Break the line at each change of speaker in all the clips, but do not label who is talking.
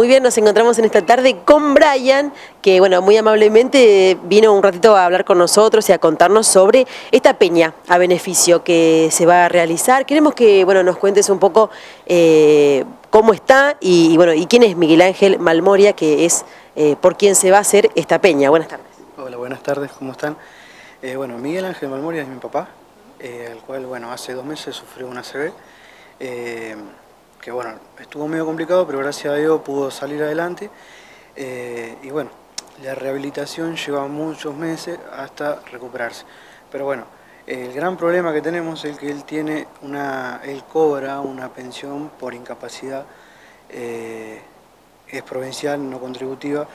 Muy bien, nos encontramos en esta tarde con Brian, que bueno, muy amablemente vino un ratito a hablar con nosotros y a contarnos sobre esta peña a beneficio que se va a realizar. Queremos que bueno, nos cuentes un poco eh, cómo está y, bueno, y quién es Miguel Ángel Malmoria, que es eh, por quien se va a hacer esta peña. Buenas tardes.
Hola, buenas tardes, ¿cómo están? Eh, bueno, Miguel Ángel Malmoria es mi papá, el cual bueno, hace dos meses sufrió una CB que bueno, estuvo medio complicado, pero gracias a Dios pudo salir adelante. Eh, y bueno, la rehabilitación lleva muchos meses hasta recuperarse. Pero bueno, el gran problema que tenemos es que él tiene una, él cobra una pensión por incapacidad, eh, es provincial, no contributiva,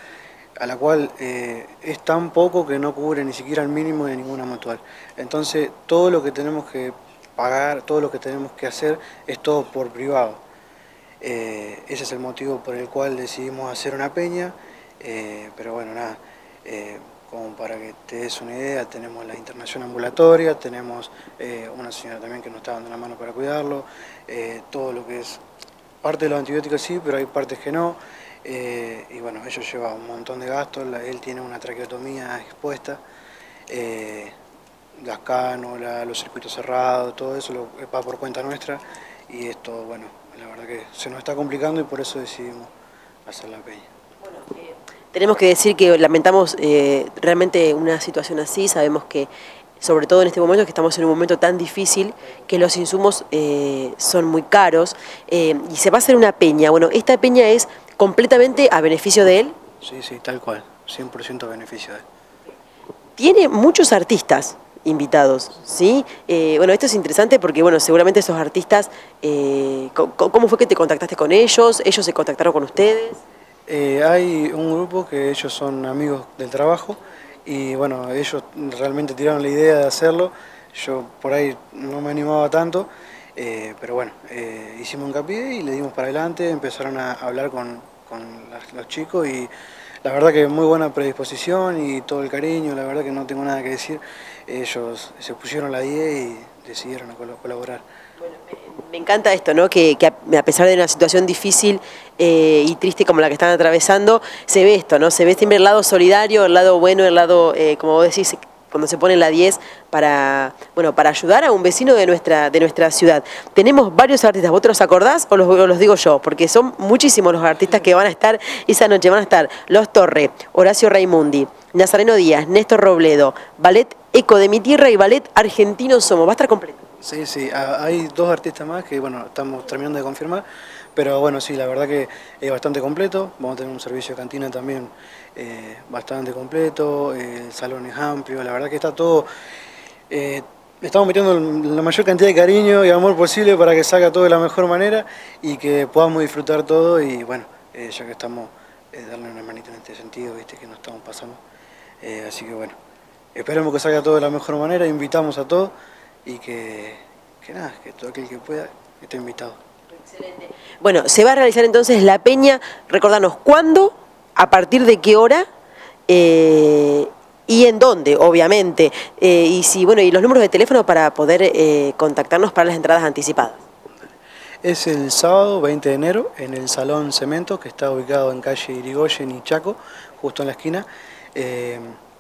a la cual eh, es tan poco que no cubre ni siquiera el mínimo de ninguna mutual. Entonces, todo lo que tenemos que pagar, todo lo que tenemos que hacer es todo por privado. Eh, ese es el motivo por el cual decidimos hacer una peña, eh, pero bueno, nada, eh, como para que te des una idea, tenemos la internación ambulatoria, tenemos una señora también que nos está dando la mano para cuidarlo, todo lo que es parte de los antibióticos sí, pero hay partes que no, y bueno, ello lleva un montón de gastos, él tiene una traqueotomía expuesta, las cánulas, los circuitos cerrados, todo eso lo, va por cuenta nuestra, y esto, bueno, la verdad que se nos está complicando y por eso decidimos hacer la peña.
Eh, tenemos que decir que lamentamos eh, realmente una situación así, sabemos que sobre todo en este momento que estamos en un momento tan difícil, que los insumos eh, son muy caros y se va a hacer una peña. Bueno, ¿esta peña es completamente a beneficio de él?
Sí, sí, tal cual, 100% a beneficio de él.
Tiene muchos artistas, invitados, ¿sí? Eh, bueno, esto es interesante porque, bueno, seguramente esos artistas, eh, ¿cómo fue que te contactaste con ellos? ¿Ellos se contactaron con ustedes?
Eh, hay un grupo que ellos son amigos del trabajo y, bueno, ellos realmente tiraron la idea de hacerlo. Yo por ahí no me animaba tanto, pero bueno, hicimos un y le dimos para adelante, empezaron a hablar con, con los chicos y la verdad que muy buena predisposición y todo el cariño, la verdad que no tengo nada que decir. Ellos se pusieron la 10 y decidieron colaborar.
Bueno, me encanta esto, ¿no? Que, a pesar de una situación difícil eh, y triste como la que están atravesando, se ve esto, ¿no? Se ve siempre el lado solidario, el lado bueno, el lado, eh, como vos decís, cuando se pone la 10 para, bueno, para ayudar a un vecino de nuestra, de nuestra ciudad. Tenemos varios artistas, ¿vos te los acordás o los, los digo yo? Porque son muchísimos los artistas que van a estar esa noche. Van a estar Los Torre, Horacio Raimundi, Nazareno Díaz, Néstor Robledo, Ballet Eco de mi tierra y Ballet Argentino Somos. Va a estar completo.
Sí, sí, hay dos artistas más que bueno, estamos terminando de confirmar, pero bueno, sí, la verdad que es bastante completo, vamos a tener un servicio de cantina también eh, bastante completo, el salón es amplio, la verdad que está todo, eh, estamos metiendo la mayor cantidad de cariño y amor posible para que salga todo de la mejor manera y que podamos disfrutar todo y bueno, eh, ya que estamos, darle una manita en este sentido, viste que nos estamos pasando, así que bueno, esperemos que salga todo de la mejor manera, invitamos a todos y que, nada, que todo aquel que pueda esté invitado.
Excelente. Bueno, se va a realizar entonces la peña, recordanos cuándo, a partir de qué hora eh, y en dónde, obviamente. Eh, y si, bueno, y los números de teléfono para poder eh, contactarnos para las entradas anticipadas.
Es el sábado 20 de enero en el Salón Cemento, que está ubicado en calle Irigoyen y Chaco, justo en la esquina.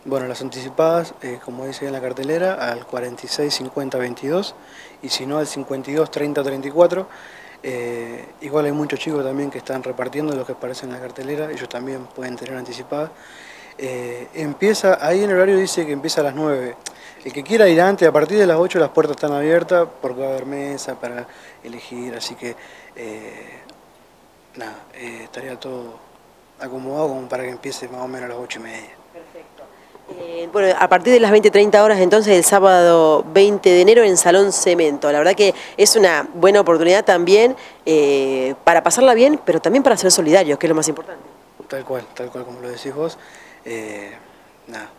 Bueno, las anticipadas, eh, como dice en la cartelera, al 46 50 22 y si no al 52 30 34. igual hay muchos chicos también que están repartiendo lo que aparece en la cartelera, ellos también pueden tener anticipadas. Eh, empieza, ahí en el horario dice que empieza a las 9. El que quiera ir antes, a partir de las 8 las puertas están abiertas porque va a haber mesa para elegir, así que eh, nada, estaría todo acomodado como para que empiece más o menos a las 8 y media.
Eh, bueno, a partir de las 20-30 horas, entonces el sábado 20 de enero en Salón Cemento. La verdad que es una buena oportunidad también eh, para pasarla bien, pero también para ser solidarios, que es lo más importante.
Tal cual, tal cual como lo decís vos. Eh, nada,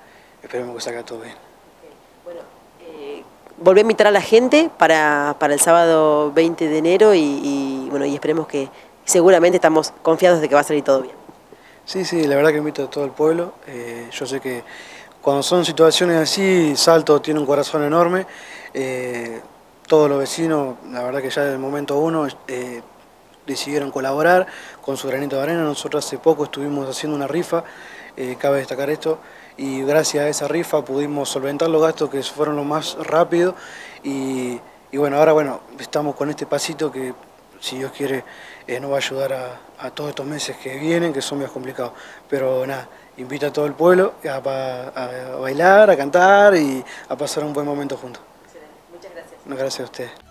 esperemos que salga todo bien.
Bueno, volví a invitar a la gente para, el sábado 20 de enero y, bueno, y esperemos que seguramente estamos confiados de que va a salir todo bien.
Sí, sí, la verdad que invito a todo el pueblo. yo sé que cuando son situaciones así, Salto tiene un corazón enorme. Eh, todos los vecinos, la verdad que ya desde el momento uno, eh, decidieron colaborar con su granito de arena. Nosotros hace poco estuvimos haciendo una rifa, eh, cabe destacar esto, y gracias a esa rifa pudimos solventar los gastos que fueron los más rápidos y, bueno, ahora bueno, estamos con este pasito que si Dios quiere eh, nos va a ayudar a, todos estos meses que vienen, que son más complicados. Pero nada, invita a todo el pueblo a, a bailar, a cantar y a pasar un buen momento juntos.
Muchas gracias.
Gracias a ustedes.